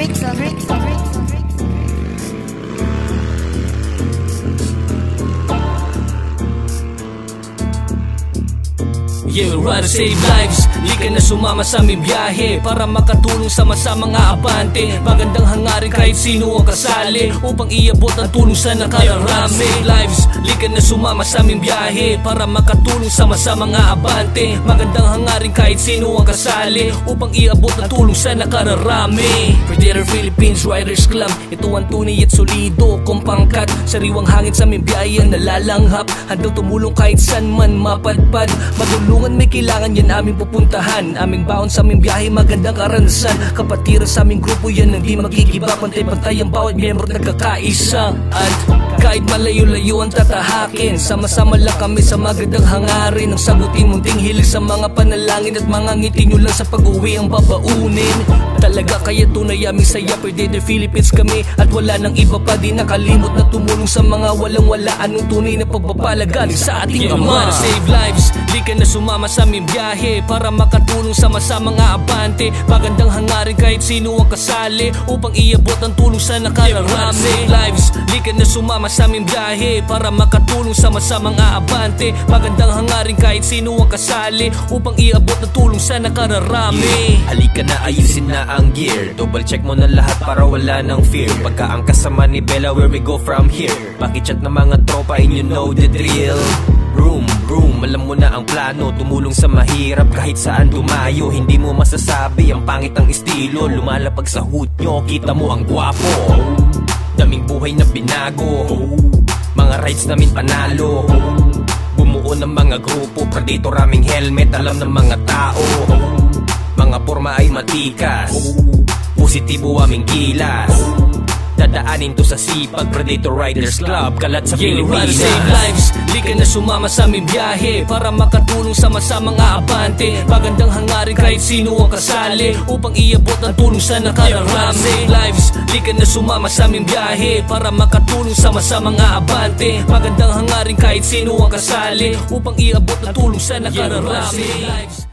Drinks, drinks, drinks. Yeah, we rather save lives. Di ka na sumama sa aming biyahe Para makatulong sa mga abante Magandang hangarin kahit sino ang kasali Upang iabot ang tulong sa nakararami Save lives ka na sumama sa aming biyahe Para makatulong sama-sa mga abante. Magandang hangarin kahit sino ang kasali Upang iabot ang tulong sa nakararami. Predator Philippines Riders Club Ito ang tunay at solido Kung pangkat. Sariwang hangin sa aming biyahe ang nalalanghap. Handang tumulong kahit san man mapadpad. Magulungan may kailangan yan aming pupuntahan. Aming baon sa aming biyahe magandang karanasan. Kapatiran sa aming grupo yan ang di magigiba Pantay-pantay ang bawat miyembro nagkakaisa. At kahit malayo-layo ang tatahakin Sama-sama lang kami sa magandang hangarin. Ang sagutin munting hilig sa mga panalangin At mga ngiti nyo lang sa pag-uwi ang babaunin. Talaga kaya tunay aming saya Pwede the Philippines kami. At wala nang iba pa di nakalimot na tumulong sa mga walang-wala Anong tunay na pagpapalagaling sa ating ama? Save lives, di ka na sumama sa aming biyahe. Para makatulong sama-sa mga abante Magandang hangarin kahit sino ang kasali. Upang iabot ang tulong sa nakararami. Save lives, di ka na sumama sa aming biyahe Para makatulong sama-sa mga abante Magandang hangarin kahit sino ang kasali Upang iabot ang tulong sa nakararami. Halika na ayusin na ang gear. Double check mo na lahat para wala ng fear. Pagka ang kasama ni Bella where we go from here? Pakichat ng mga tropa and you know the drill? Room, room, alam mo na ang plano. Tumulong sa mahirap kahit saan dumayo. Hindi mo masasabi ang pangit ang estilo. Lumalapag sa hood nyo, kita mo ang gwapo buhay na binago. Mga rights namin panalo. Bumuo ng mga grupo Predator aming helmet Alam ng mga tao. Mga forma ay matikas. Positibo aming gilas Dadaanin to sa sipag Predator Riders Club Kalat sa Yeah, Pilipinas save lives Di ka na sumama sa aming biyahe Para makatulong sama-sa mga abante Magandang hangarin kahit sino ang kasali Upang iabot ang tulong sa nakararami Save lives Di ka na sumama sa aming biyahe Para makatulong sama-sa mga abante Magandang hangarin kahit sino ang kasali Upang iabot ang tulong sa nakararami Save lives